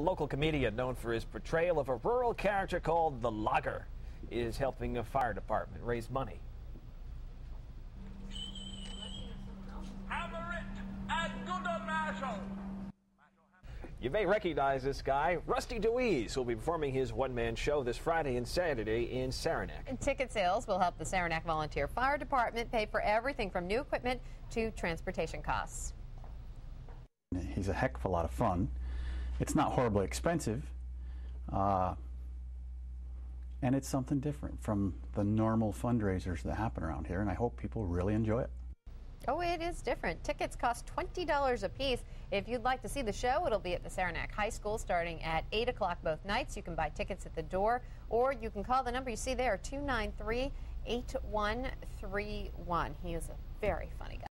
A local comedian known for his portrayal of a rural character called the Logger is helping a fire department raise money. You may recognize this guy. Rusty DeWees will be performing his one-man show this Friday and Saturday in Saranac. And ticket sales will help the Saranac Volunteer Fire Department pay for everything from new equipment to transportation costs. He's a heck of a lot of fun. It's not horribly expensive. Uh, and it's something different from the normal fundraisers that happen around here, and I hope people really enjoy it. Oh, it is different. Tickets cost $20 a piece. If you'd like to see the show, it'll be at the Saranac High School starting at 8 o'clock both nights. You can buy tickets at the door, or you can call the number you see there, 293 8131. He is a very funny guy.